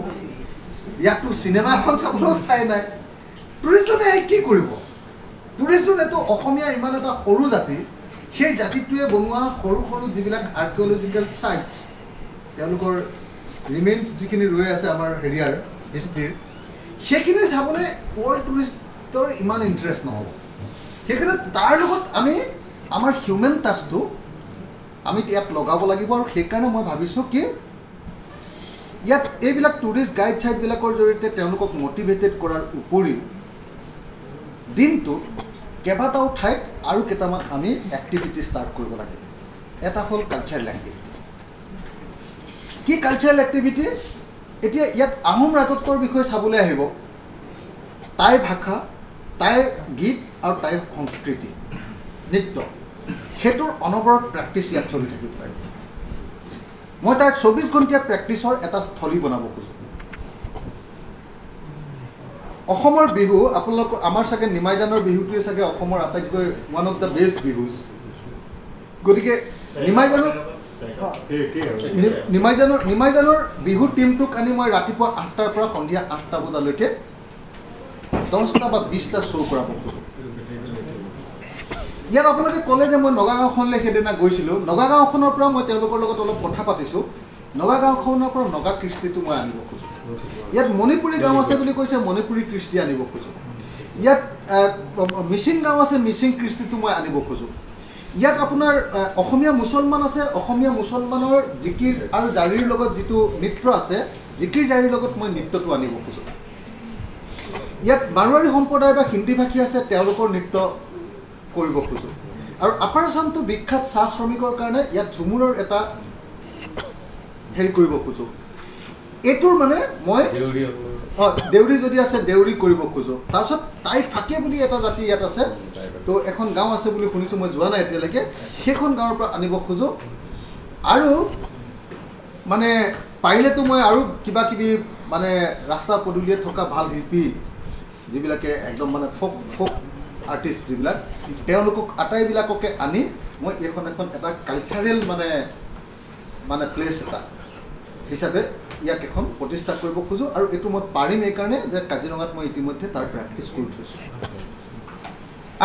ইয়াততো চিনেমা এখন চাবলৈও ঠাই নাই। টুৰিষ্টজনে কি কৰিব? টুৰিষ্টজনেতো অসমীয়া ইমান এটা সৰু জাতি সেই জাতিটোৱে বনোৱা সৰু সৰু যিবিলাক আৰ্কিঅলজিকেল চাইট তেওঁলোকৰ ৰিমেইনছ যিখিনি ৰৈ আছে আমাৰ হেৰিয়াৰ হিষ্ট্ৰীৰ সেইখিনি চাবলৈ ৱৰ্ল্ড টুৰিষ্টৰ ইমান ইণ্টাৰেষ্ট নহ'ব। সেইকাৰণে তাৰ লগত আমি আমাৰ হিউমেন টাচটো আমি ইয়াত লগাব লাগিব আৰু সেইকাৰণে মই ভাবিছোঁ কি ইয়াত এইবিলাক টুৰিষ্ট গাইড চাইডবিলাকৰ জৰিয়তে তেওঁলোকক মটিভেটেড কৰাৰ উপৰিও দিনটোত কেইবাটাও ঠাইত আৰু কেইটামান আমি এক্টিভিটি ষ্টাৰ্ট কৰিব লাগে। এটা হ'ল কালচাৰেল এক্টিভিটি কি কালচাৰেল এক্টিভিটি এতিয়া ইয়াত আহোম ৰাজত্বৰ বিষয়ে চাবলৈ আহিব। টাই ভাষা টাই গীত আৰু টাই সংস্কৃতি নৃত্য। সেইটোৰ অনবৰত প্ৰেক্টিচ ইয়াত চলি থাকিব পাৰিব। মই তাৰ চৌবিছ ঘণ্টীয়া প্ৰেক্টিচৰ এটা স্থলী বনাব খোজোঁ। অসমৰ বিহু আপোনালোকৰ আমাৰ চাগে নিমাইজানৰ বিহুটোৱে চাগে অসমৰ আটাইতকৈ one of the best Bihus. গতিকে নিমাইজানৰ নিমাইজানৰ নিমাইজানৰ বিহু টীমটোক আনি মই ৰাতিপুৱা আঠটাৰ পৰা সন্ধিয়া আঠটা বজালৈকে দহটা বা বিছটা শ্ব' কৰাব খোজোঁ। ইয়াত আপোনালোকে ক'লে যে মই নগাগাঁওখনলৈ সেইদিনা গৈছিলোঁ। নগাগাঁওখনৰ পৰা মই তেওঁলোকৰ লগত অলপ কথা পাতিছোঁ। নগাগাঁওখনৰ পৰা নগা কৃষ্টিটো মই আনিব খোজোঁ। ইয়াত মণিপুৰী গাঁও আছে বুলি কৈছে মণিপুৰী কৃষ্টি আনিব খোজোঁ। ইয়াত মিচিং গাঁও আছে মিচিং কৃষ্টিটো মই আনিব খোজোঁ। ইয়াত আপোনাৰ অসমীয়া মুছলমান আছে অসমীয়া মুছলমানৰ জিকিৰ আৰু জাৰিৰ লগত যিটো নৃত্য আছে জিকিৰ জাৰিৰ লগত মই নৃত্যটো আনিব খোজোঁ। ইয়াত মাৰোৱাৰী সম্প্ৰদায় বা হিন্দী ভাষী আছে তেওঁলোকৰ নৃত্য কৰিব খোজোঁ। আৰু আপাৰ আছামটো বিখ্যাত চাহ শ্ৰমিকৰ কাৰণে ইয়াত ঝুমুৰৰ এটা হেৰি কৰিব খোজোঁ। এইটোৰ মানে মই অঁ দেউৰী যদি আছে দেউৰী কৰিব খোজোঁ। তাৰপিছত টাই ফাকে বুলি এটা জাতি ইয়াত আছে। তো এখন গাঁও আছে বুলি শুনিছোঁ মই যোৱা নাই এতিয়ালৈকে। সেইখন গাঁৱৰ পৰা আনিব খোজোঁ। আৰু মানে পাৰিলেতো মই আৰু কিবা কিবি মানে ৰাস্তা পদূলিয়ে থকা ভাল শিল্পী যিবিলাকে একদম মানে ফক ফক আৰ্টিষ্ট যিবিলাক তেওঁলোকক আটাইবিলাককে আনি মই এইখন এখন এটা কালচাৰেল মানে মানে প্লেচ এটা হিচাপে ইয়াক এখন প্ৰতিষ্ঠা কৰিব খোজোঁ আৰু এইটো মই পাৰিম এইকাৰণে যে কাজিৰঙাত মই ইতিমধ্যে তাৰ প্ৰেক্টিচ কৰি থৈছোঁ।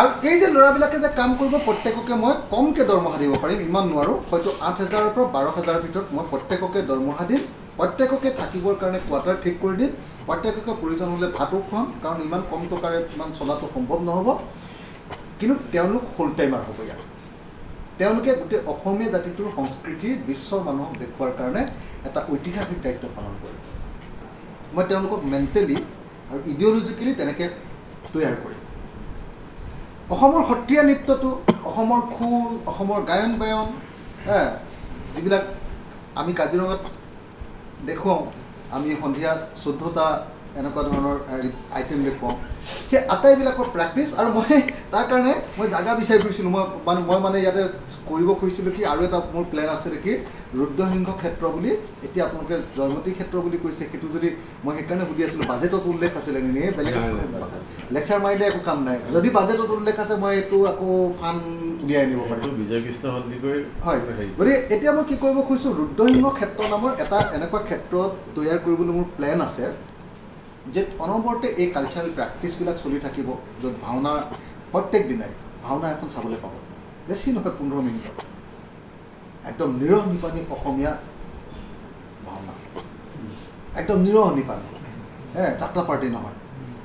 আৰু এই যে ল'ৰাবিলাকে যে কাম কৰিব প্ৰত্যেককে মই কমকৈ দৰমহা দিব পাৰিম ইমান নোৱাৰোঁ। হয়তো আঠ হাজাৰৰ পৰা বাৰ হাজাৰৰ ভিতৰত মই প্ৰত্যেককে দৰমহা দিম প্ৰত্যেককে থাকিবৰ কাৰণে কোৱাৰ্টাৰ ঠিক কৰি দিম প্ৰত্যেককে প্ৰয়োজন হ'লে ভাতো খুৱাম কাৰণ ইমান কম টকাৰে ইমান চলাটো সম্ভৱ নহ'ব। কিন্তু তেওঁলোক ফুল টাইমাৰ হ'ব ইয়াত। তেওঁলোকে গোটেই অসমীয়া জাতিটোৰ সংস্কৃতি বিশ্বৰ মানুহক দেখুওৱাৰ কাৰণে এটা ঐতিহাসিক দায়িত্ব পালন কৰিব মই তেওঁলোকক মেণ্টেলি আৰু ইডিঅ'লজিকেলি তেনেকৈ তৈয়াৰ কৰিম। অসমৰ সত্ৰীয়া নৃত্যটো অসমৰ খোল অসমৰ গায়ন বায়ন হে যিবিলাক আমি কাজিৰঙাত দেখুৱাওঁ আমি সন্ধিয়া চৈধ্যটা এনেকুৱা ধৰণৰ হেৰি আইটেম দেখুৱাওঁ। সেই আটাইবিলাকৰ প্ৰেক্টিচ আৰু মই তাৰ কাৰণে মই জাগা বিচাৰি ফুৰিছিলোঁ। মই মানে মই মানে ইয়াতে কৰিব খুজিছিলোঁ কি আৰু এটা মোৰ প্লেন আছে নেকি ৰুদ্ৰসিংহ ক্ষেত্ৰ বুলি। এতিয়া আপোনালোকে জয়মতী ক্ষেত্ৰ বুলি কৈছে সেইটো যদি মই সেইকাৰণে সুধি আছিলোঁ বাজেটত উল্লেখ আছিলে এই বেলেগ। লেকচাৰ মাৰিলে একো কাম নাই। যদি বাজেটত উল্লেখ আছে মই এইটো আকৌ ফাণ্ড উলিয়াই আনিব এইটো বিজয় কৃষ্ণ সন্দিকৈ হয়। গতিকে এতিয়া মই কি কৰিব খুজিছোঁ ৰুদ্ৰসিংহ ক্ষেত্ৰ নামৰ এটা এনেকুৱা ক্ষেত্ৰ তৈয়াৰ কৰিবলৈ মোৰ প্লেন আছে যে অনবৰতে এই কালচাৰেল প্ৰেক্টিচবিলাক চলি থাকিব য'ত ভাওনা প্ৰত্যেক দিনাই ভাওনা এখন চাবলৈ পাব। বেছি নহয় পোন্ধৰ মিনিটত। একদম নিৰহ নিপানী অসমীয়া ভাওনা। একদম নিৰহ নিপানী। হে যাত্ৰা পাৰ্টি নহয়।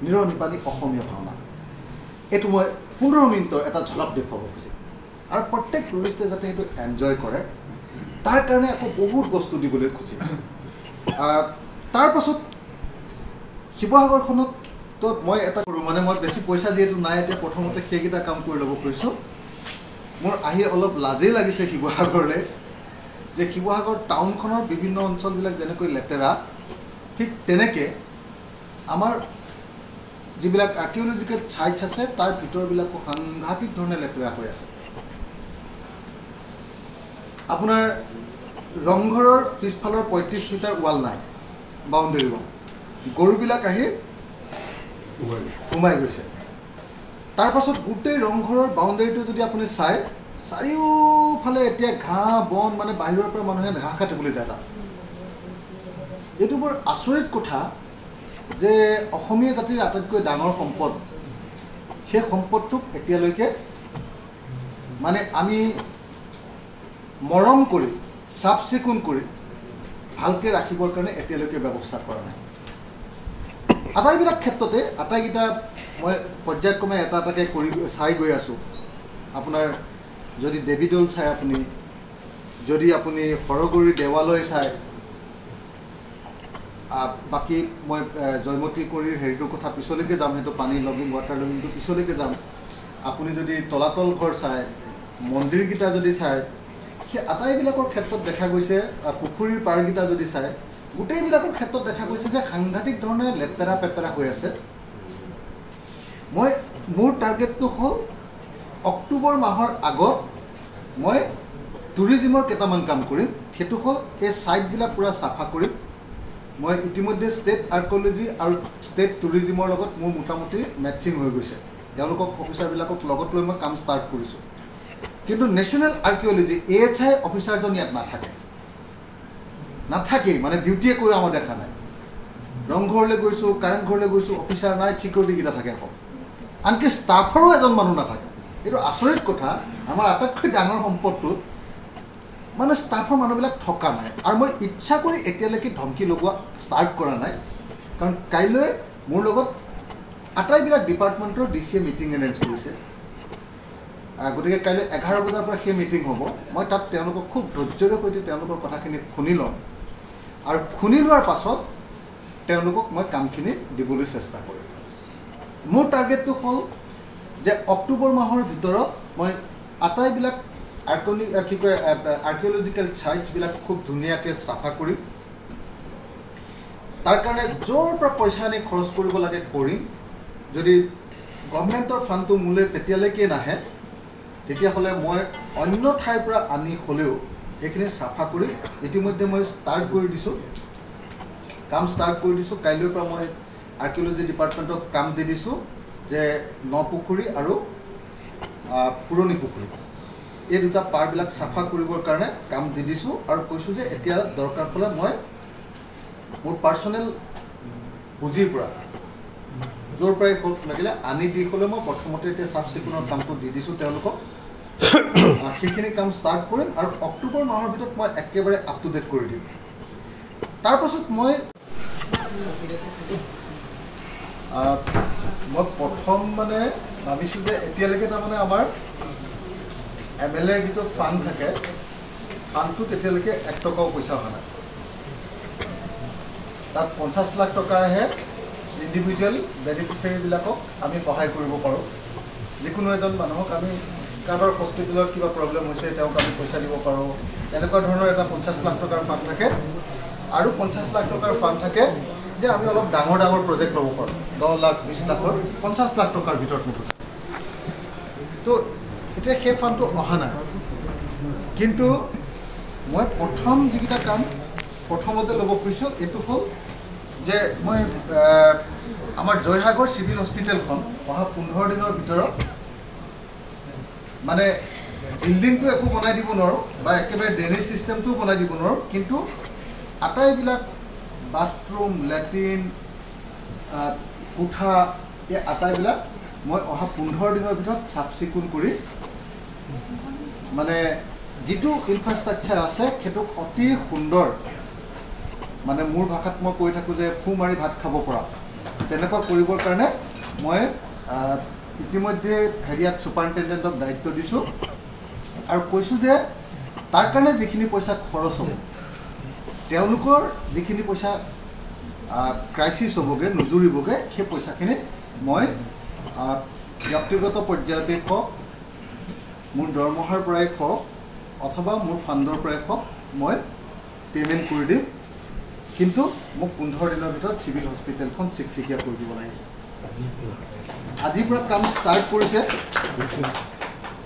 নিৰহ নিপানী অসমীয়া ভাওনা। এইটো মই পোন্ধৰ মিনিটৰ এটা ঝলক দেখুৱাব খুজিম আৰু প্ৰত্যেক টুৰিষ্টে যাতে সেইটো এনজয় কৰে তাৰ কাৰণে আকৌ বহুত বস্তু দিবলৈ খুজিম। আহ, তাৰ পাছত শিৱসাগৰখনত তো মই এটা কৰোঁ মানে মই বেছি পইচা যিহেতু নাই এতিয়া প্ৰথমতে সেইকেইটা কাম কৰি ল'ব খুজিছোঁ মোৰ আহি অলপ লাজেই লাগিছে শিৱসাগৰলৈ যে শিৱসাগৰ টাউনখনৰ বিভিন্ন অঞ্চলবিলাক যেনেকৈ লেতেৰা ঠিক তেনেকৈ আমাৰ যিবিলাক আৰ্কিঅলজিকেল ছাইটছ আছে তাৰ ভিতৰবিলাকো সাংঘাতিক ধৰণে লেতেৰা হৈ আছে। আপোনাৰ ৰংঘৰৰ পিছফালৰ পঁয়ত্ৰিছ মিটাৰ ৱাল নাই বাউণ্ডেৰী ৱাল। গৰুবিলাক আহি সোমাই গৈছে। তাৰ পাছত গোটেই ৰংঘৰৰ বাউণ্ডেৰীটো যদি আপুনি চায় চাৰিওফালে এতিয়া ঘাঁহ বন মানে বাহিৰৰ পৰা মানুহে ঘাঁহ কাটিবলৈ যায় তাত। এইটো বৰ আচৰিত কথা যে অসমীয়া জাতিৰ আটাইতকৈ ডাঙৰ সম্পদ সেই সম্পদটোক এতিয়ালৈকে মানে আমি মৰম কৰি চাফ চিকুণ কৰি ভালকৈ ৰাখিবৰ কাৰণে এতিয়ালৈকে ব্যৱস্থা কৰা নাই। আটাইবিলাক ক্ষেত্ৰতে আটাইকেইটা মই পৰ্যায়ক্ৰমে এটা এটাকৈ কৰি চাই গৈ আছোঁ। আপোনাৰ যদি দেৱীদৌল চায় আপুনি যদি আপুনি সৰগুৰি দেৱালয় চায় বাকী মই জয়মতী কৰিৰ হেৰিটোৰ কথা পিছলৈকে যাম সেইটো পানী লগিং ৱাটাৰ লগিংটো পিছলৈকে যাম। আপুনি যদি তলাতল ঘৰ চায় মন্দিৰকেইটা যদি চায় সেই আটাইবিলাকৰ ক্ষেত্ৰত দেখা গৈছে পুখুৰীৰ পাৰকেইটা যদি চায় গোটেইবিলাকৰ ক্ষেত্ৰত দেখা গৈছে যে সাংঘাতিক ধৰণে লেতেৰা পেতেৰা হৈ আছে। মই মোৰ টাৰ্গেটটো হ'ল অক্টোবৰ মাহৰ আগত মই টুৰিজিমৰ কেইটামান কাম কৰিম। সেইটো হ'ল এই ছাইটবিলাক পূৰা চাফা কৰিম। মই ইতিমধ্যে ষ্টেট আৰ্কলজি আৰু ষ্টেট টুৰিজিমৰ লগত মোৰ মোটামুটি মেটচিং হৈ গৈছে। তেওঁলোকক অফিচাৰবিলাকক লগত লৈ মই কাম ষ্টাৰ্ট কৰিছোঁ। কিন্তু national archaeology A H I অফিচাৰজন ইয়াত নাথাকে। নাথাকেই মানে ডিউটিয়ে কৰি আমাৰ দেখা নাই। ৰংঘৰলৈ গৈছোঁ কাৰেংঘৰলৈ গৈছোঁ অফিচাৰ নাই ছিকিউৰিটিকেইটা থাকে অকল। আনকি ষ্টাফৰো এজন মানুহ নাথাকে। এইটো আচৰিত কথা আমাৰ আটাইতকৈ ডাঙৰ সম্পদটোত মানে ষ্টাফৰ মানুহবিলাক থকা নাই। আৰু মই ইচ্ছা কৰি এতিয়ালৈকে ধমকি লগোৱা ষ্টাৰ্ট কৰা নাই। কাৰণ কাইলৈ মোৰ লগত আটাইবিলাক ডিপাৰ্টমেণ্টৰ ডি চি এ মিটিং এৰেঞ্জ কৰিছে। গতিকে কাইলৈ এঘাৰ বজাৰ পৰা সেই মিটিং হ'ব। মই তাত তেওঁলোকক খুব ধৈৰ্যৰে সৈতে তেওঁলোকৰ কথাখিনি শুনি ল'ম। আৰু শুনি লোৱাৰ পাছত তেওঁলোকক মই কামখিনি দিবলৈ চেষ্টা কৰিম। মোৰ টাৰ্গেটটো হ'ল যে অক্টোবৰ মাহৰ ভিতৰত মই আটাইবিলাক আৰ্কনি কি কয় আৰ্কিঅলজিকেল ছাইটছবিলাক খুব ধুনীয়াকৈ চাফা কৰিম। তাৰ কাৰণে য'ৰ পৰা পইচা আনি খৰচ কৰিব লাগে কৰিম। যদি গভমেণ্টৰ ফাণ্ডটো মোলৈ তেতিয়ালৈকে নাহে তেতিয়াহ'লে মই অন্য ঠাইৰ পৰা আনি হ'লেও সেইখিনি চাফা কৰি ইতিমধ্যে মই ষ্টাৰ্ট কৰি দিছোঁ। কাম ষ্টাৰ্ট কৰি দিছোঁ। কাইলৈৰ পৰা মই আৰ্কিঅলজি ডিপাৰ্টমেণ্টক কাম দি দিছোঁ যে নপুখুৰী আৰু পুৰণি পুখুৰী। এই দুটা পাৰবিলাক চাফা কৰিবৰ কাৰণে কাম দি দিছোঁ আৰু কৈছোঁ যে এতিয়া দৰকাৰ হ'লে মই মোৰ পাৰ্চনেল পুঁজিৰ পৰা য'ৰ পৰাই হওক লাগিলে আনি দি হ'লেও মই প্ৰথমতে এতিয়া চাফ চিকুণৰ কামটো দি দিছোঁ তেওঁলোকক। সেইখিনি কাম ষ্টাৰ্ট কৰিম আৰু অক্টোবৰ মাহৰ ভিতৰত মই একেবাৰে আপ টু ডেট কৰি দিম। তাৰপাছত মই মই প্ৰথম মানে ভাবিছোঁ যে এতিয়ালৈকে তাৰমানে আমাৰ এম এল এৰ যিটো ফাণ্ড থাকে ফাণ্ডটোত এতিয়ালৈকে এক টকাও পইচা অহা নাই। তাত পঞ্চাছ লাখ টকাহে ইণ্ডিভিজুৱেল বেনিফিচিয়াৰীবিলাকক আমি সহায় কৰিব পাৰোঁ। যিকোনো এজন মানুহক আমি কাৰোবাৰ হস্পিটেলত কিবা প্ৰব্লেম হৈছে তেওঁক আমি পইচা দিব পাৰোঁ। এনেকুৱা ধৰণৰ এটা পঞ্চাছ লাখ টকাৰ ফাণ্ড থাকে। আৰু পঞ্চাছ লাখ টকাৰ ফাণ্ড থাকে যে আমি অলপ ডাঙৰ ডাঙৰ প্ৰজেক্ট ল'ব পাৰোঁ। দহ লাখ বিছ লাখৰ পঞ্চাছ লাখ টকাৰ ভিতৰত মুঠতে তো এতিয়া সেই ফাণ্ডটো অহা নাই। কিন্তু মই প্ৰথম যিকেইটা কাম প্ৰথমতে ল'ব খুজিছোঁ এইটো হ'ল যে মই আমাৰ জয়সাগৰ চিভিল হস্পিটেলখন অহা পোন্ধৰ দিনৰ ভিতৰত মানে বিল্ডিংটো একো বনাই দিব নোৱাৰোঁ বা একেবাৰে ড্ৰেইনেজ ছিষ্টেমটোও বনাই দিব নোৱাৰোঁ কিন্তু আটাইবিলাক বাথৰুম লেট্ৰিন কোঠা এই আটাইবিলাক মই অহা পোন্ধৰ দিনৰ ভিতৰত চাফ চিকুণ কৰি মানে যিটো ইনফ্ৰাষ্ট্ৰাকচাৰ আছে সেইটোক অতি সুন্দৰ মানে মোৰ ভাষাত মই কৈ থাকোঁ যে ফু মাৰি ভাত খাব পৰা। তেনেকুৱা কৰিবৰ কাৰণে মই ইতিমধ্যে হেৰিয়াত ছুপাৰিণ্টেণ্ডেণ্টক দায়িত্ব দিছোঁ। আৰু কৈছোঁ যে তাৰ কাৰণে যিখিনি পইচা খৰচ হ'ব তেওঁলোকৰ যিখিনি পইচা ক্ৰাইচিছ হ'বগৈ নুজুৰিবগৈ সেই পইচাখিনি মই ব্যক্তিগত পৰ্যায়তে হওক মোৰ দৰমহাৰ পৰাই হওক অথবা মোৰ ফাণ্ডৰ পৰাই হওক মই পে'মেণ্ট কৰি দিম। কিন্তু মোক পোন্ধৰ দিনৰ ভিতৰত চিভিল হস্পিটেলখন চিকচিকীয়া কৰি দিব লাগিব। আজিৰ পৰা কাম ষ্টাৰ্ট কৰিছে।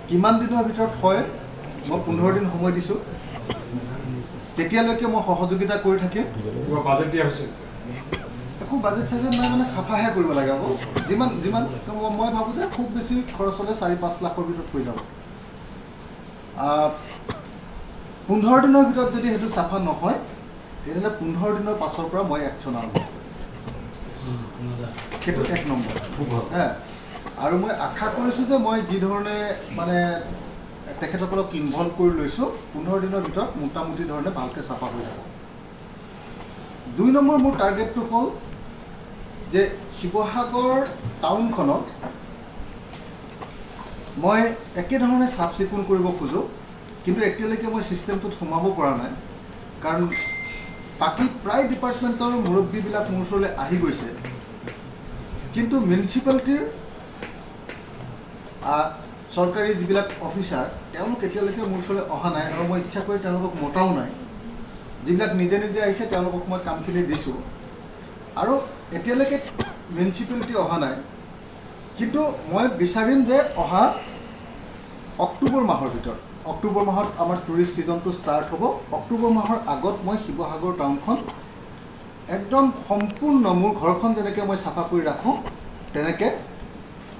কিমান দিনৰ ভিতৰত হয়? মই পোন্ধৰ দিন সময় দিছোঁ। তেতিয়ালৈকে মই সহযোগিতা কৰি থাকিম। বাজেট দিয়া হৈছে। একো বাজেট চাজেট নাই মানে চাফাহে কৰিব লাগে আকৌ। যিমান যিমান মই ভাবোঁ যে খুব বেছি খৰচ হ'লে চাৰি পাঁচ লাখৰ ভিতৰত হৈ যাব। পোন্ধৰ দিনৰ ভিতৰত যদি সেইটো চাফা নহয় তেতিয়াহ'লে পোন্ধৰ দিনৰ পাছৰ পৰা মই একশ্যন আৰম্ভ কৰিম। সেইটো এক নম্বৰ আৰু মই আশা কৰিছোঁ যে মই যি ধৰণে মানে তেখেতসকলক ইনভলভ কৰি লৈছোঁ পোন্ধৰ দিনৰ ভিতৰত মোটামুটি ধৰণে ভালকৈ চাফা হৈ যাব। দুই নম্বৰ মোৰ টাৰ্গেটটো হ'ল যে শিৱসাগৰ টাউনখনক মই একেধৰণে চাফ চিকুণ কৰিব খোজোঁ কিন্তু এতিয়ালৈকে মই ছিষ্টেমটোত সোমাব পৰা নাই। কাৰণ বাকী প্ৰায় ডিপাৰ্টমেণ্টৰ মুৰব্বীবিলাক মোৰ ওচৰলৈ আহি গৈছে। কিন্তু মিউনিচিপালিটিৰ চৰকাৰী যিবিলাক অফিচাৰ তেওঁলোক এতিয়ালৈকে মোৰ ওচৰলৈ অহা নাই আৰু মই ইচ্ছা কৰি তেওঁলোকক মতাও নাই। যিবিলাক নিজে নিজে আহিছে তেওঁলোকক মই কামখিনি দিছোঁ। আৰু এতিয়ালৈকে মিউনিচিপালিটি অহা নাই। কিন্তু মই বিচাৰিম যে অহা অক্টোবৰ মাহৰ ভিতৰত অক্টোবৰ মাহত আমাৰ টুৰিষ্ট ছিজনটো ষ্টাৰ্ট হ'ব। অক্টোবৰ মাহৰ আগত মই শিৱসাগৰ টাউনখন একদম সম্পূৰ্ণ মোৰ ঘৰখন যেনেকৈ মই চাফা কৰি ৰাখোঁ তেনেকৈ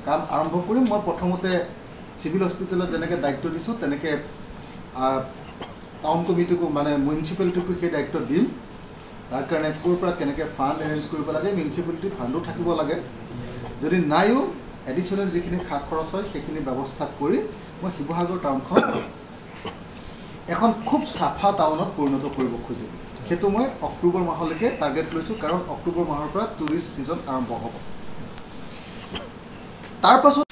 কাম আৰম্ভ কৰিম। মই প্ৰথমতে চিভিল হস্পিটেলত যেনেকৈ দায়িত্ব দিছোঁ তেনেকৈ টাউন কমিটিকো মানে মিউনিচিপালিটিকো সেই দায়িত্ব দিম। তাৰ কাৰণে ক'ৰ পৰা কেনেকৈ ফাণ্ড এৰেঞ্জ কৰিব লাগে মিউনিচিপালিটি ফাণ্ডো থাকিব লাগে। যদি নাইও এডিশ্যনেল যিখিনি খা খৰচ হয় সেইখিনি ব্যৱস্থা কৰি মই শিৱসাগৰ টাউনখন এখন খুব চাফা টাউনত পৰিণত কৰিব খুজিম। সেইটো মই অক্টোবৰ মাহলৈকে টাৰ্গেট লৈছোঁ কাৰণ অক্টোবৰ মাহৰ পৰা টুৰিষ্ট ছিজন আৰম্ভ হ'ব। তাৰ পাছত